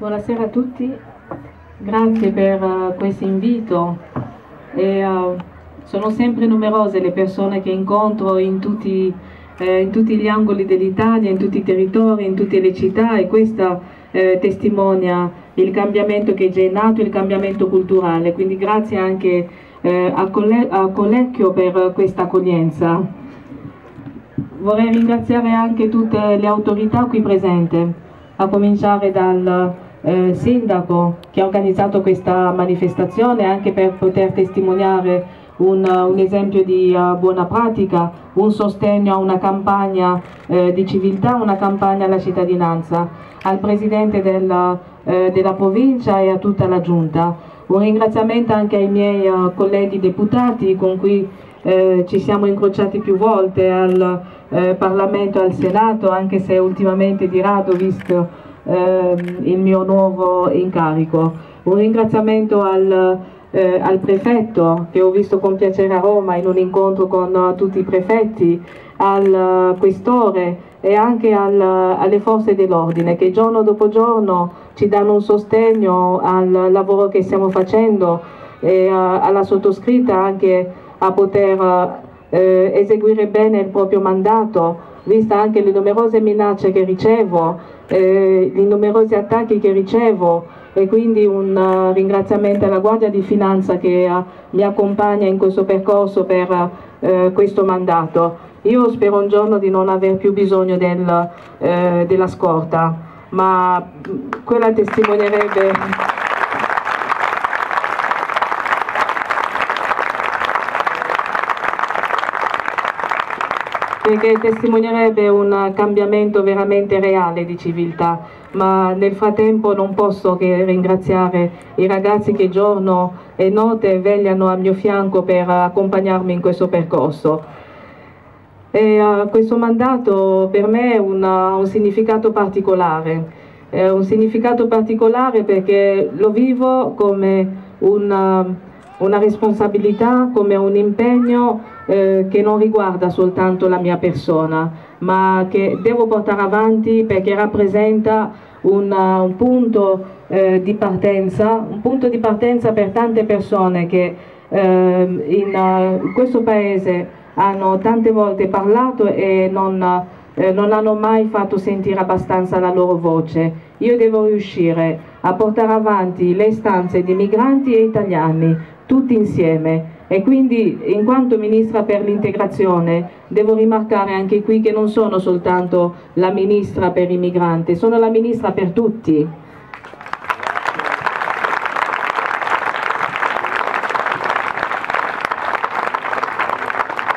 buonasera a tutti, grazie per uh, questo invito. E, uh, sono sempre numerose le persone che incontro in tutti, eh, in tutti, gli angoli dell'Italia, in tutti i territori, in tutte le città e questo eh, testimonia il cambiamento che è già nato, il cambiamento culturale. Quindi grazie anche eh, a, Colle a Collecchio per questa accoglienza. Vorrei ringraziare anche tutte le autorità qui presenti, a cominciare dal eh, sindaco che ha organizzato questa manifestazione anche per poter testimoniare un, un esempio di uh, buona pratica, un sostegno a una campagna eh, di civiltà, una campagna alla cittadinanza, al Presidente della, eh, della provincia e a tutta la Giunta. Un ringraziamento anche ai miei uh, colleghi deputati con cui eh, ci siamo incrociati più volte al eh, Parlamento al Senato, anche se ultimamente di rado visto ehm, il mio nuovo incarico. Un ringraziamento al eh, al prefetto che ho visto con piacere a Roma in un incontro con uh, tutti i prefetti, al uh, questore e anche al, alle forze dell'ordine che giorno dopo giorno ci danno un sostegno al lavoro che stiamo facendo e uh, alla sottoscritta anche a poter eh, eseguire bene il proprio mandato, vista anche le numerose minacce che ricevo, eh, i numerosi attacchi che ricevo e quindi un uh, ringraziamento alla Guardia di Finanza che uh, mi accompagna in questo percorso per uh, questo mandato. Io spero un giorno di non aver più bisogno del, della scorta, ma quella testimonierebbe perché testimonierebbe un cambiamento veramente reale di civiltà, ma nel frattempo non posso che ringraziare i ragazzi che giorno e notte vegliano a mio fianco per accompagnarmi in questo percorso. E, uh, questo mandato per me ha un, un, significato particolare, è un significato particolare perché lo vivo come una, una responsabilità, come un impegno eh, che non riguarda soltanto la mia persona, ma che devo portare avanti perché rappresenta un, uh, un punto eh, di partenza, un punto di partenza per tante persone che eh, in uh, questo paese hanno tante volte parlato e non, eh, non hanno mai fatto sentire abbastanza la loro voce. Io devo riuscire a portare avanti le istanze di migranti e italiani, tutti insieme e quindi in quanto Ministra per l'integrazione devo rimarcare anche qui che non sono soltanto la Ministra per i migranti, sono la Ministra per tutti.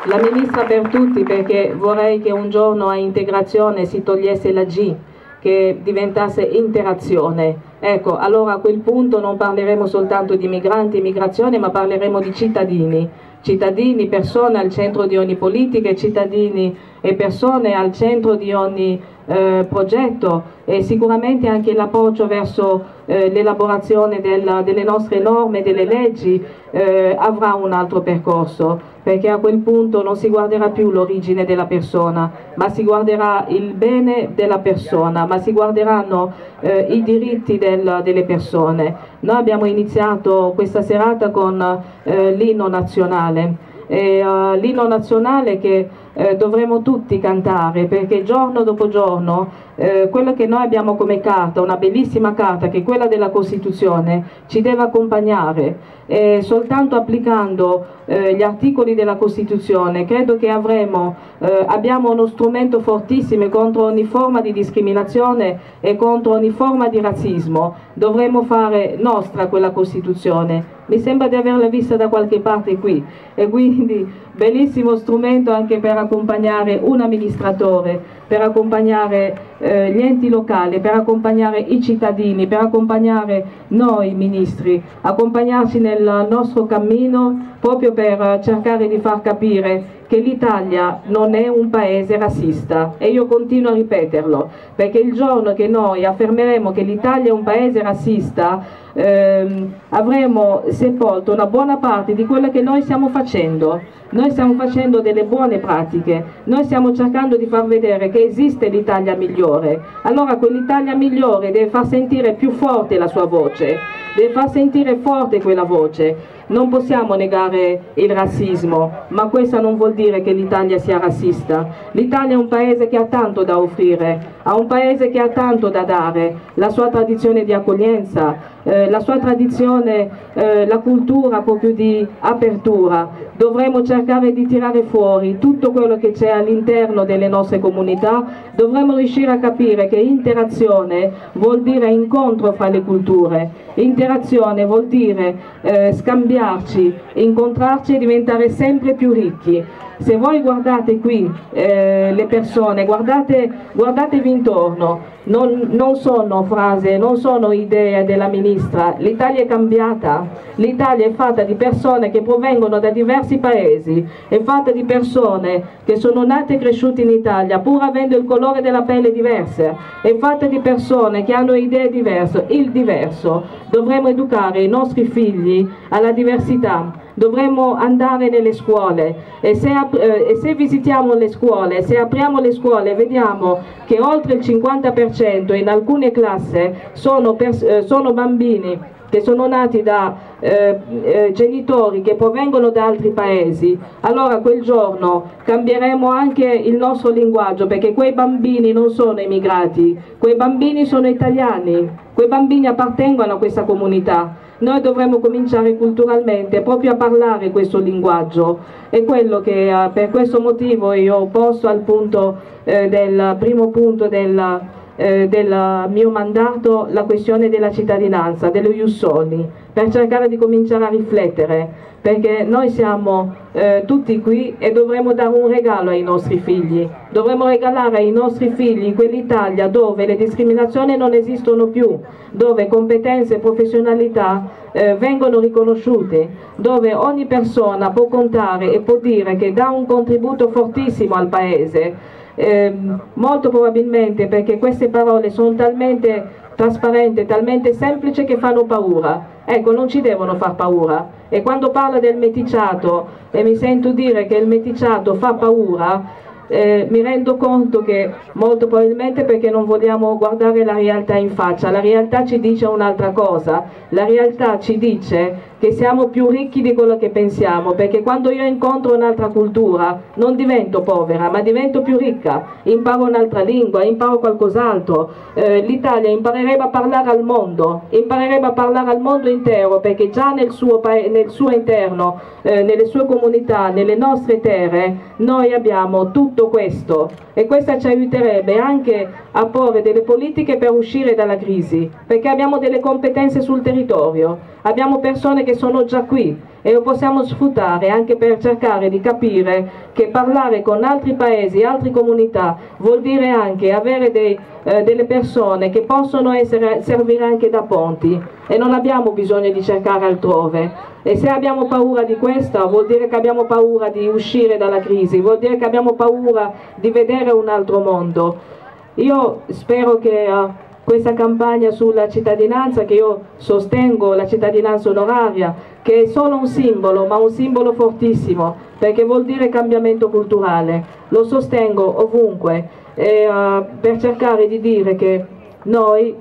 La Ministra per tutti perché vorrei che un giorno a integrazione si togliesse la G, che diventasse interazione Ecco, allora a quel punto non parleremo soltanto di migranti e migrazione, ma parleremo di cittadini, cittadini, persone al centro di ogni politica cittadini e persone al centro di ogni eh, progetto e sicuramente anche l'approccio verso eh, l'elaborazione del, delle nostre norme, delle leggi eh, avrà un altro percorso perché a quel punto non si guarderà più l'origine della persona ma si guarderà il bene della persona ma si guarderanno eh, i diritti del, delle persone. Noi abbiamo iniziato questa serata con eh, l'inno nazionale uh, l'inno nazionale che eh, dovremo tutti cantare perché giorno dopo giorno eh, quello che noi abbiamo come carta, una bellissima carta che è quella della Costituzione, ci deve accompagnare e soltanto applicando eh, gli articoli della Costituzione credo che avremo, eh, abbiamo uno strumento fortissimo contro ogni forma di discriminazione e contro ogni forma di razzismo, dovremo fare nostra quella Costituzione mi sembra di averla vista da qualche parte qui. E quindi bellissimo strumento anche per accompagnare un amministratore, per accompagnare eh, gli enti locali, per accompagnare i cittadini, per accompagnare noi ministri, accompagnarci nel nostro cammino proprio per cercare di far capire che l'Italia non è un paese razzista e io continuo a ripeterlo perché il giorno che noi affermeremo che l'Italia è un paese razzista ehm, avremo sepolto una buona parte di quello che noi stiamo facendo. Noi noi stiamo facendo delle buone pratiche, noi stiamo cercando di far vedere che esiste l'Italia migliore, allora quell'Italia migliore deve far sentire più forte la sua voce, deve far sentire forte quella voce. Non possiamo negare il razzismo, ma questo non vuol dire che l'Italia sia razzista. L'Italia è un paese che ha tanto da offrire, ha un paese che ha tanto da dare, la sua tradizione di accoglienza, eh, la sua tradizione, eh, la cultura proprio di apertura. Dovremmo cercare di tirare fuori tutto quello che c'è all'interno delle nostre comunità, dovremmo riuscire a capire che interazione vuol dire incontro fra le culture, interazione vuol dire eh, scambiarci, incontrarci e diventare sempre più ricchi. Se voi guardate qui eh, le persone, guardate, guardatevi intorno, non, non, sono frasi, non sono idee della ministra, l'Italia è cambiata, l'Italia è fatta di persone che provengono da diversi paesi, è fatta di persone che sono nate e cresciute in Italia pur avendo il colore della pelle diverso, è fatta di persone che hanno idee diverse, il diverso, dovremmo educare i nostri figli alla diversità dovremmo andare nelle scuole. E se, eh, e se, visitiamo le scuole, se apriamo le scuole vediamo che oltre il 50% in alcune classi sono, eh, sono bambini che sono nati da eh, eh, genitori che provengono da altri paesi, allora quel giorno cambieremo anche il nostro linguaggio perché quei bambini non sono immigrati, quei bambini sono italiani, quei bambini appartengono a questa comunità noi dovremmo cominciare culturalmente proprio a parlare questo linguaggio. È quello che eh, per questo motivo io ho posto al punto eh, del primo punto del, eh, del mio mandato la questione della cittadinanza, dello Jussoli, per cercare di cominciare a riflettere perché noi siamo eh, tutti qui e dovremmo dare un regalo ai nostri figli, dovremmo regalare ai nostri figli quell'Italia dove le discriminazioni non esistono più, dove competenze e professionalità eh, vengono riconosciute, dove ogni persona può contare e può dire che dà un contributo fortissimo al Paese, eh, molto probabilmente perché queste parole sono talmente trasparente, talmente semplice che fanno paura. Ecco, non ci devono far paura. E quando parla del meticciato e mi sento dire che il meticciato fa paura, eh, mi rendo conto che molto probabilmente perché non vogliamo guardare la realtà in faccia, la realtà ci dice un'altra cosa, la realtà ci dice che siamo più ricchi di quello che pensiamo, perché quando io incontro un'altra cultura non divento povera, ma divento più ricca, imparo un'altra lingua, imparo qualcos'altro. Eh, L'Italia imparerebbe a parlare al mondo, imparerebbe a parlare al mondo intero, perché già nel suo, nel suo interno, eh, nelle sue comunità, nelle nostre terre, noi abbiamo tutto questo e questo ci aiuterebbe anche a porre delle politiche per uscire dalla crisi, perché abbiamo delle competenze sul territorio, abbiamo persone che sono già qui e lo possiamo sfruttare anche per cercare di capire che parlare con altri paesi, altre comunità, vuol dire anche avere dei, eh, delle persone che possono essere, servire anche da ponti e non abbiamo bisogno di cercare altrove. E se abbiamo paura di questo vuol dire che abbiamo paura di uscire dalla crisi, vuol dire che abbiamo paura di vedere un altro mondo. Io spero che uh, questa campagna sulla cittadinanza, che io sostengo la cittadinanza onoraria, che è solo un simbolo, ma un simbolo fortissimo, perché vuol dire cambiamento culturale, lo sostengo ovunque, e, uh, per cercare di dire che noi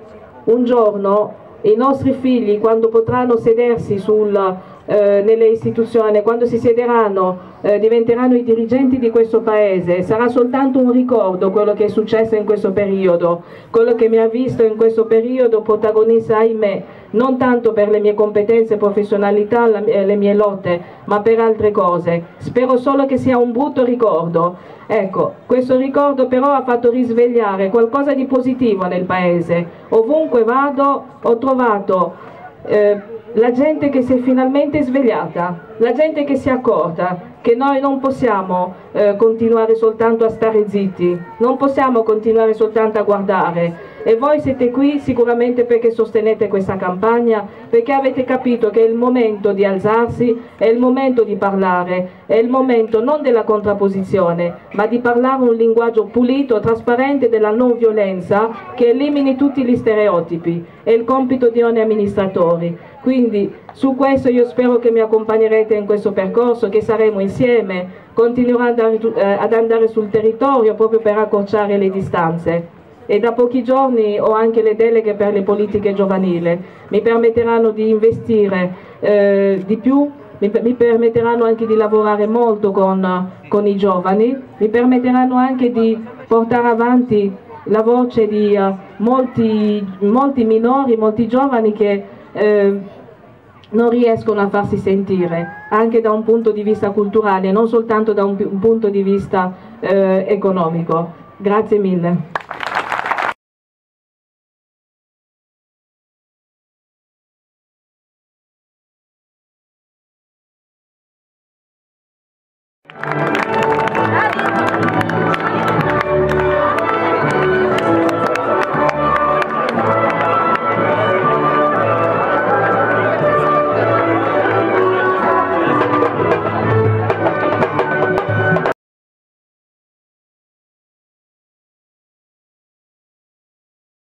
un giorno i nostri figli quando potranno sedersi sul, eh, nelle istituzioni, quando si siederanno, eh, diventeranno i dirigenti di questo paese, sarà soltanto un ricordo quello che è successo in questo periodo, quello che mi ha visto in questo periodo protagonista, ahimè, non tanto per le mie competenze e professionalità, la, eh, le mie lotte, ma per altre cose. Spero solo che sia un brutto ricordo. Ecco, questo ricordo però ha fatto risvegliare qualcosa di positivo nel paese. Ovunque vado ho trovato eh, la gente che si è finalmente svegliata, la gente che si è accorta che noi non possiamo eh, continuare soltanto a stare zitti, non possiamo continuare soltanto a guardare, e voi siete qui sicuramente perché sostenete questa campagna, perché avete capito che è il momento di alzarsi, è il momento di parlare, è il momento non della contrapposizione, ma di parlare un linguaggio pulito, trasparente della non violenza che elimini tutti gli stereotipi. È il compito di ogni amministratore. Quindi su questo io spero che mi accompagnerete in questo percorso, che saremo insieme, continuerò ad andare, eh, sul territorio proprio per accorciare le distanze e da pochi giorni ho anche le deleghe per le politiche giovanili, mi permetteranno di investire eh, di più, mi, mi, permetteranno anche di lavorare molto con, con, i giovani, mi permetteranno anche di portare avanti la voce di uh, molti, molti, minori, molti giovani che eh, non riescono a farsi sentire, anche da un punto di vista culturale, non soltanto da un, un punto di vista eh, economico. Grazie mille.